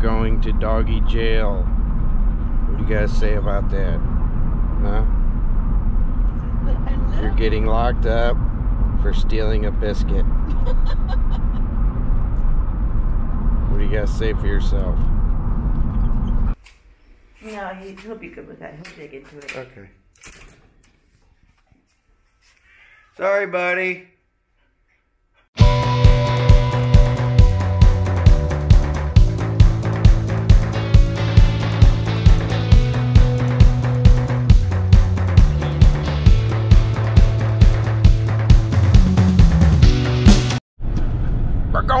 going to doggy jail. What do you guys say about that? Huh? You're getting locked up for stealing a biscuit. what do you guys say for yourself? No, he, he'll be good with that. He'll dig into it. Okay. Sorry, buddy.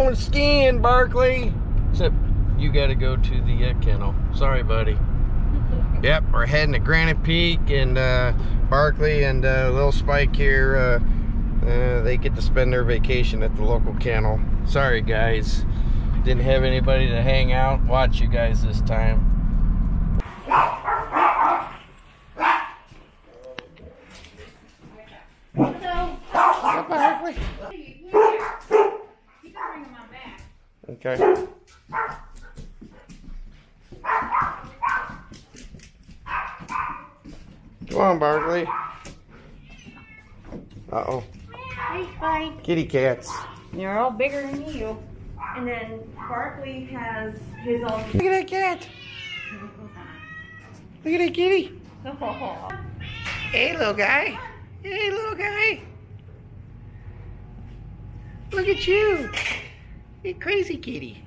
Going skiing, Barkley. Except you got to go to the uh, kennel. Sorry, buddy. Yep, we're heading to Granite Peak and uh, Barkley and uh, Little Spike here. Uh, uh, they get to spend their vacation at the local kennel. Sorry, guys. Didn't have anybody to hang out, watch you guys this time. Okay. Come on, Barkley. Uh-oh. Hey, Spike. Kitty cats. You're all bigger than you. And then Barkley has his own. Look at that cat. Look at that kitty. Hey, little guy. Hey, little guy. Look at you. Hey, crazy kitty.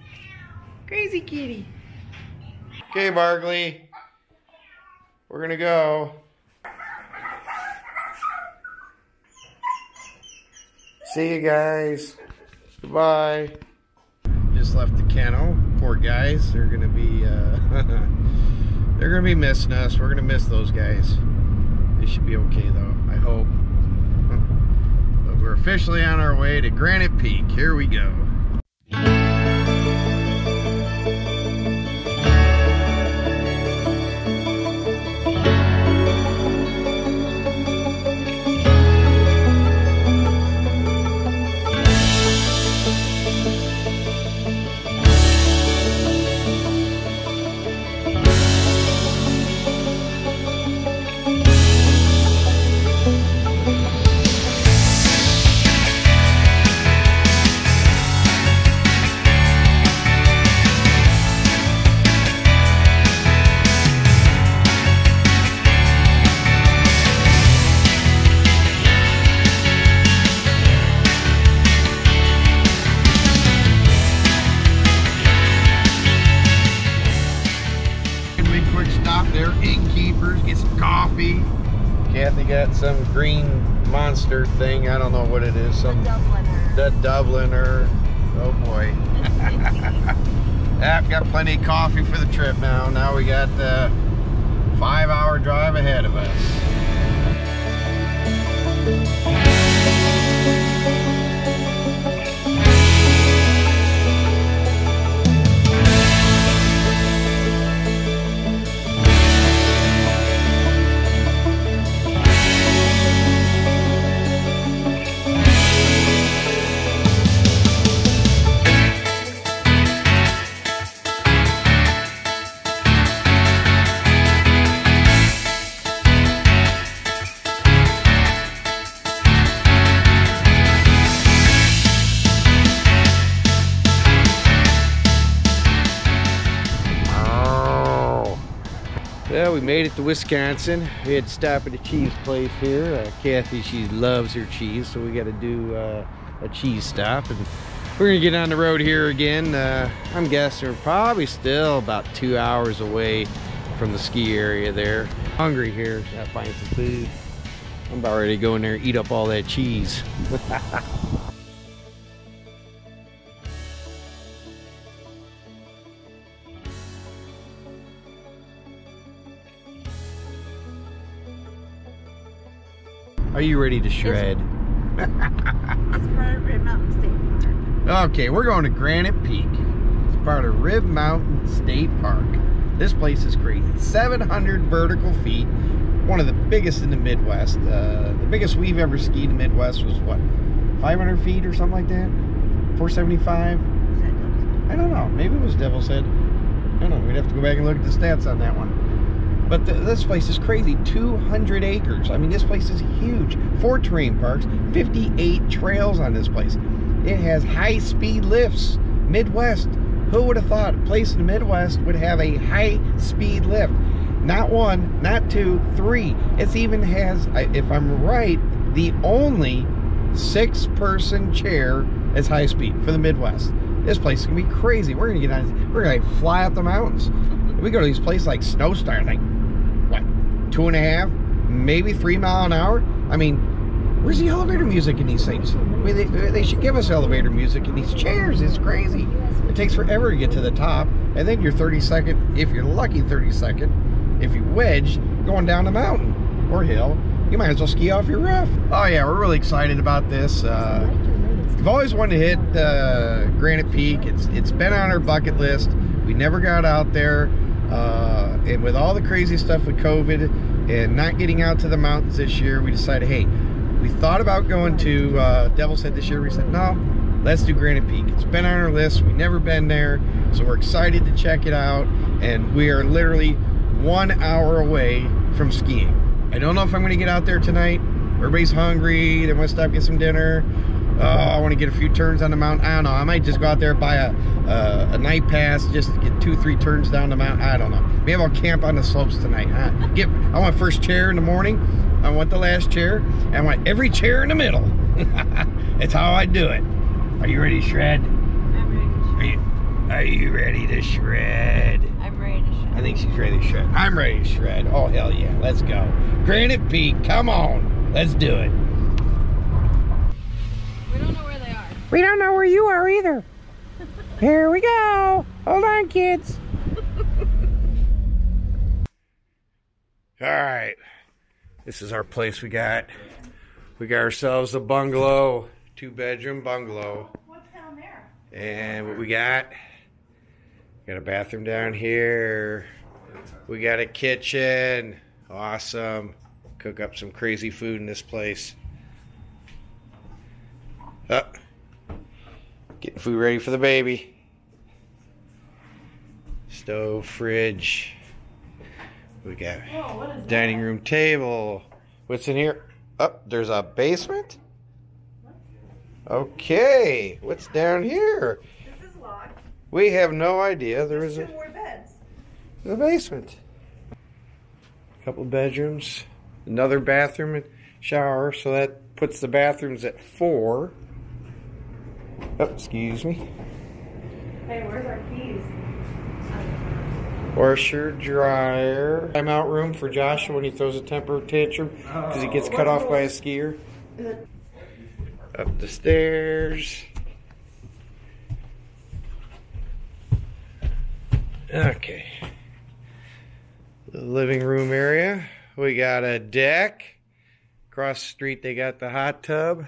Crazy kitty. Okay, Barkley. We're gonna go. See you guys. Goodbye. Just left the kennel. Poor guys. They're gonna be uh they're gonna be missing us. We're gonna miss those guys. They should be okay though, I hope. But we're officially on our way to Granite Peak. Here we go. Kathy got some green monster thing. I don't know what it is. Some Dubliner. the Dubliner. Oh boy. Yep, got plenty of coffee for the trip now. Now we got the five hour drive ahead of us. We made it to Wisconsin. We had to stop at a cheese place here. Uh, Kathy, she loves her cheese, so we got to do uh, a cheese stop. And we're gonna get on the road here again. Uh, I'm guessing we're probably still about two hours away from the ski area there. Hungry here. Gotta find some food. I'm about ready to go in there and eat up all that cheese. Are you ready to shred? It's part of Red Mountain State Park. Okay, we're going to Granite Peak. It's part of Rib Mountain State Park. This place is crazy. 700 vertical feet. One of the biggest in the Midwest. Uh, the biggest we've ever skied in the Midwest was what? 500 feet or something like that? 475? Is that Devil's I don't know. Maybe it was Devil's Head. don't know. We'd have to go back and look at the stats on that one. But the, this place is crazy. 200 acres. I mean, this place is huge. Four terrain parks, 58 trails on this place. It has high-speed lifts. Midwest. Who would have thought a place in the Midwest would have a high-speed lift? Not one, not two, three. It even has, if I'm right, the only six-person chair as high speed for the Midwest. This place is gonna be crazy. We're gonna get on. We're gonna fly up the mountains. We go to these places like Snowstar, like what, two and a half, maybe three mile an hour. I mean, where's the elevator music in these things? I mean, they, they should give us elevator music in these chairs. It's crazy. It takes forever to get to the top, and then you're 30 second, if you're lucky, 30 second, if you wedge, going down the mountain or hill. You might as well ski off your roof. Oh yeah, we're really excited about this. Uh, I've always wanted to hit uh, Granite Peak. It's it's been on our bucket list. We never got out there, uh, and with all the crazy stuff with COVID and not getting out to the mountains this year, we decided, hey, we thought about going to uh, Devil's Head this year. We said, no, let's do Granite Peak. It's been on our list. We've never been there, so we're excited to check it out. And we are literally one hour away from skiing. I don't know if I'm going to get out there tonight. Everybody's hungry. They want to stop get some dinner oh, I want to get a few turns on the mountain. I don't know. I might just go out there buy a uh, a night pass just to get two, three turns down the mountain. I don't know. Maybe I'll camp on the slopes tonight. Huh? Get. I want first chair in the morning. I want the last chair. I want every chair in the middle. That's how I do it. Are you ready to shred? I'm ready to shred. Are you, are you ready to shred? I'm ready to shred. I think she's ready to shred. I'm ready to shred. Oh, hell yeah. Let's go. Granite Peak, come on. Let's do it. We don't know where you are either. Here we go. Hold on, kids. All right. This is our place we got. We got ourselves a bungalow, two bedroom bungalow. What's down there? And what we got? Got a bathroom down here. We got a kitchen. Awesome. Cook up some crazy food in this place. Up. Getting food ready for the baby. Stove, fridge. We got Whoa, dining that? room table. What's in here? Up, there's a basement. Okay, what's down here? This is locked. We have no idea. There There's is two a, more beds. The basement. A couple bedrooms, another bathroom and shower, so that puts the bathrooms at four. Oh, excuse me. Hey, where's our keys? Washer, dryer. Timeout room for Joshua when he throws a temper tantrum because he gets cut off by a skier. Up the stairs. Okay. The living room area. We got a deck. Across the street, they got the hot tub.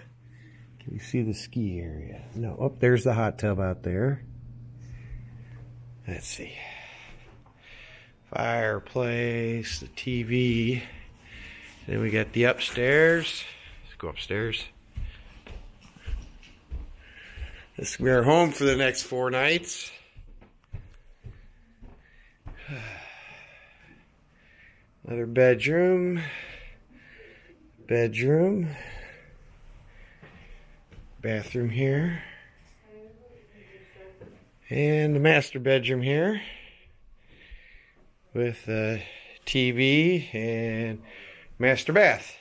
You see the ski area? No. Oh, there's the hot tub out there. Let's see. Fireplace, the TV. Then we got the upstairs. Let's go upstairs. This be our home for the next four nights. Another bedroom. Bedroom. Bathroom here. And the master bedroom here. With a TV and master bath.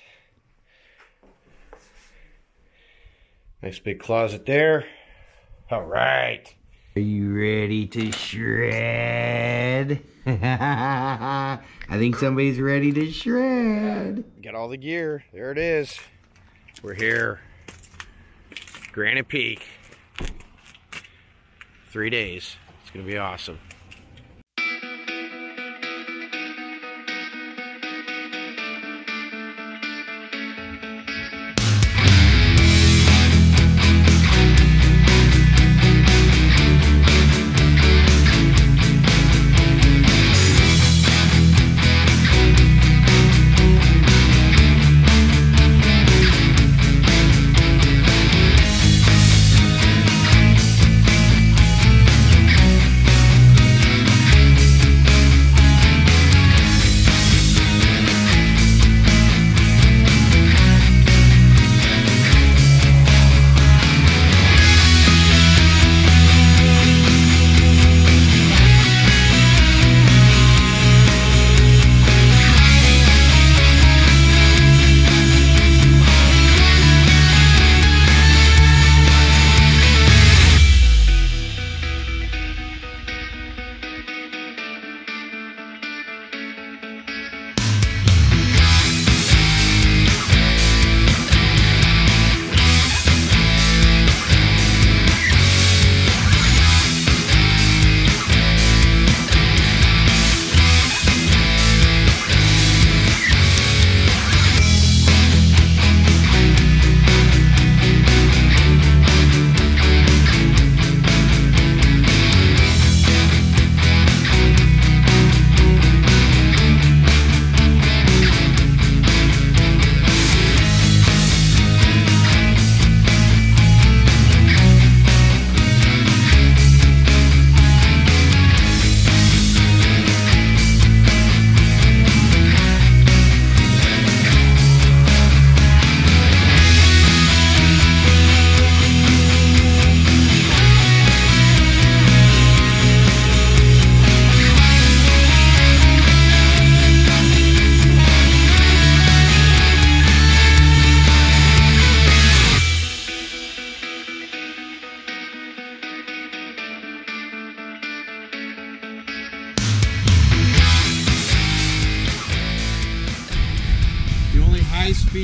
Nice big closet there. All right. Are you ready to shred? I think somebody's ready to shred. Got all the gear. There it is. We're here. Granite Peak. Three days. It's going to be awesome.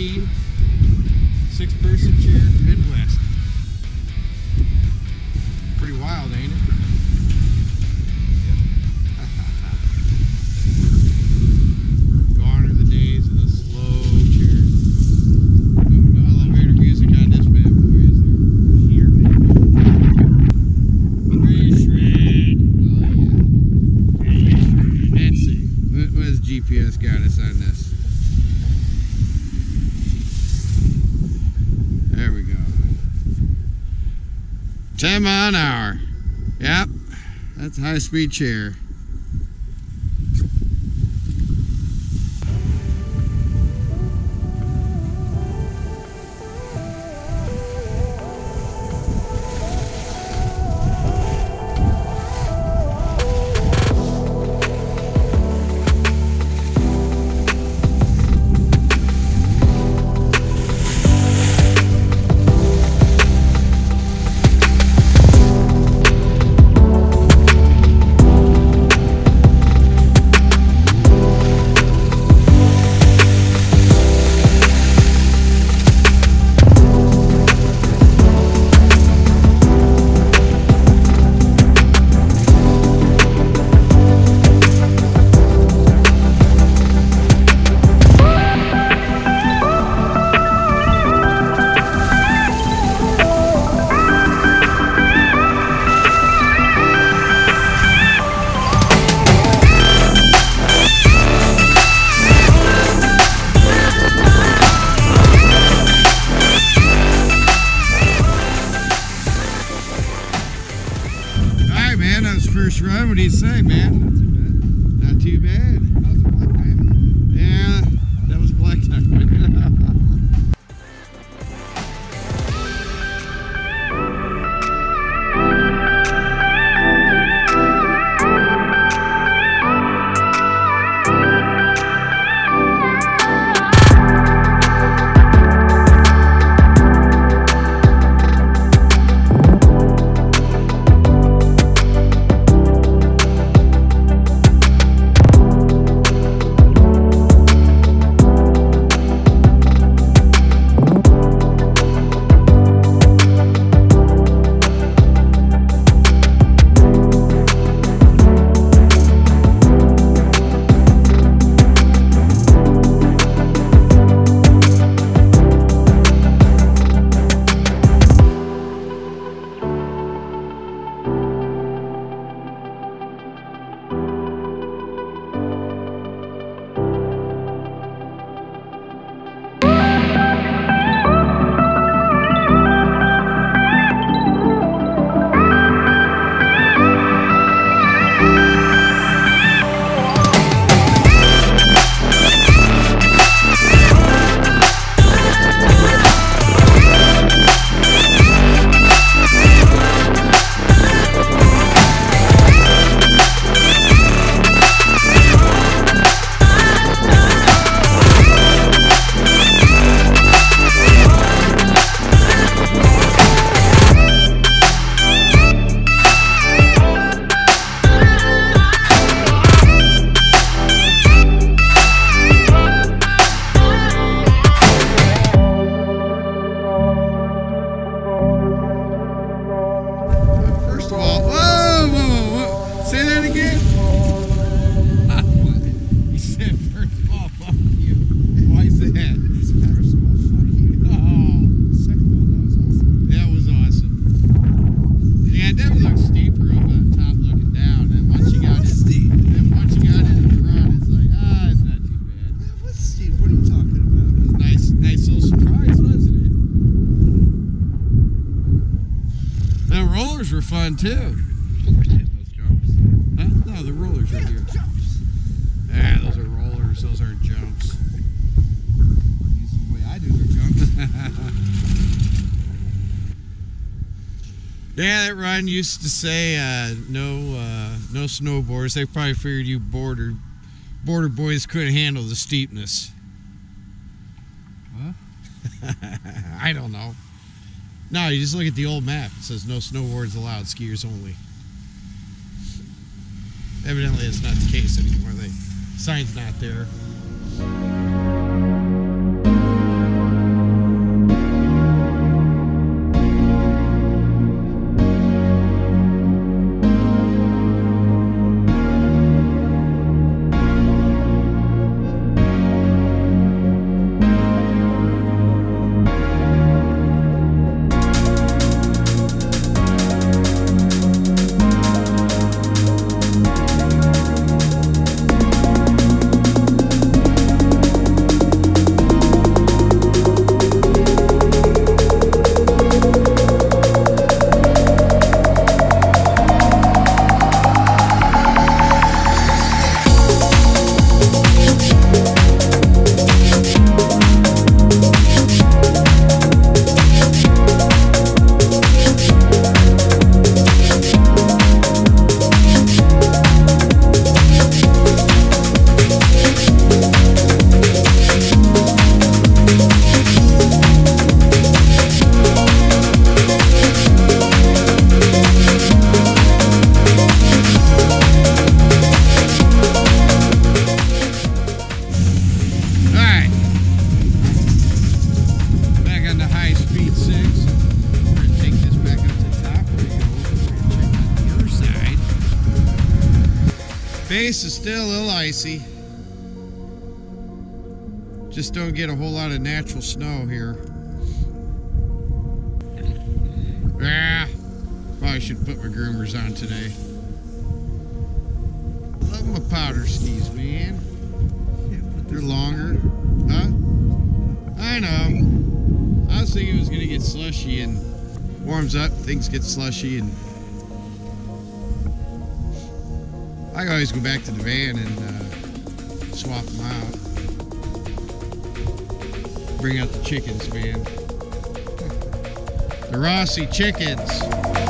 three, six person 10 mile an hour. Yep, that's high speed chair. jumps. The way I do their jumps. yeah, that Ryan used to say uh, no uh, no snowboards. They probably figured you border border boys couldn't handle the steepness. What? I don't know. No, you just look at the old map. It says no snowboards allowed, skiers only. Evidently, it's not the case anymore. The sign's not there. Thank you. Still a little icy. Just don't get a whole lot of natural snow here. Ah, probably should put my groomers on today. Love my powder skis, man. They're longer. Huh? I know. I was thinking it was gonna get slushy and warms up, things get slushy and I always go back to the van and uh, swap them out. Bring out the chickens, man. The Rossi chickens.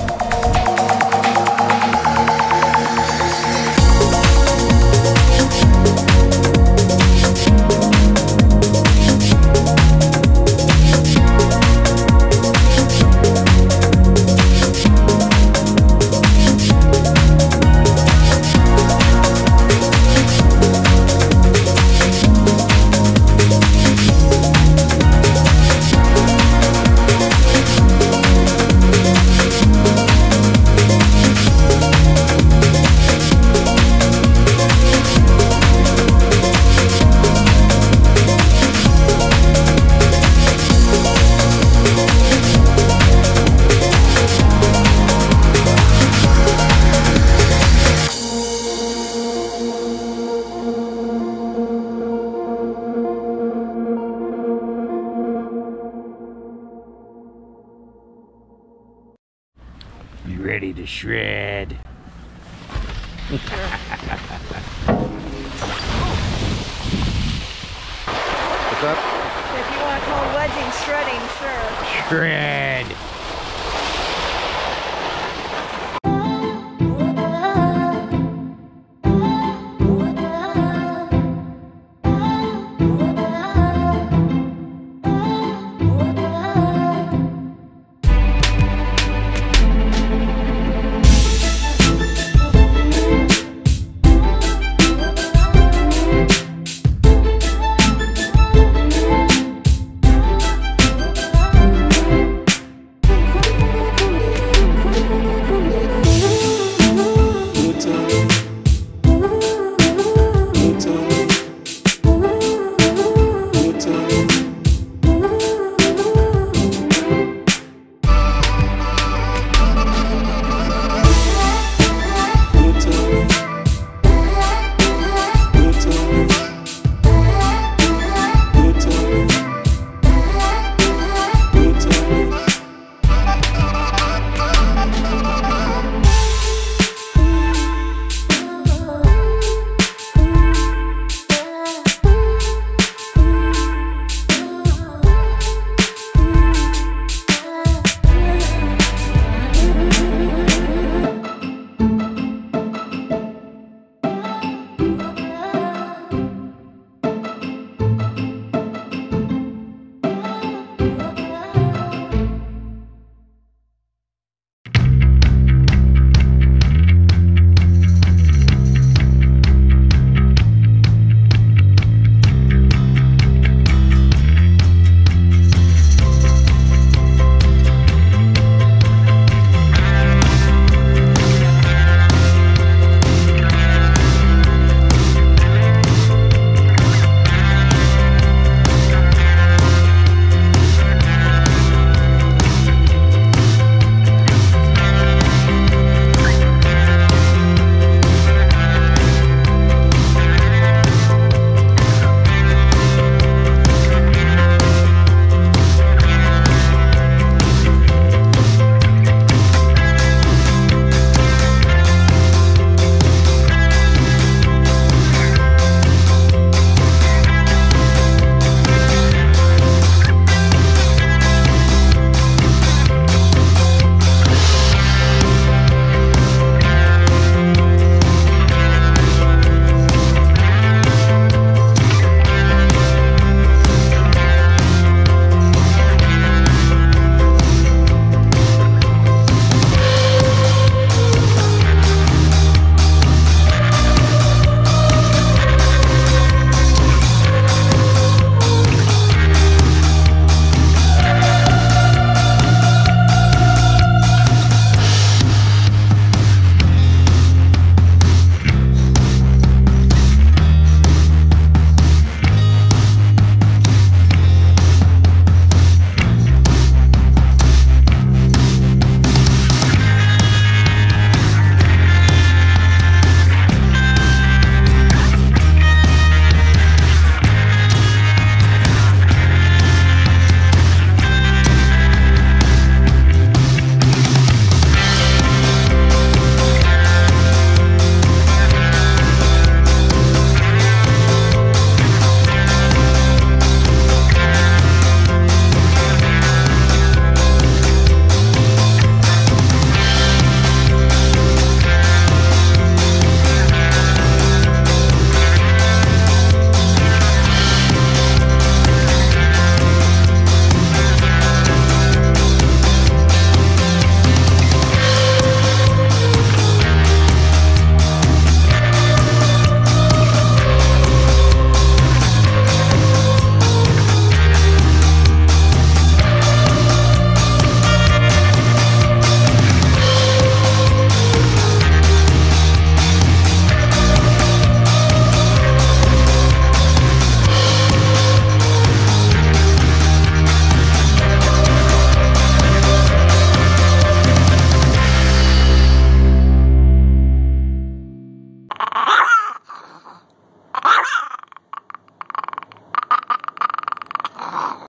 Ready to shred? What's up? If you want to call wedging shredding, sure. Shred.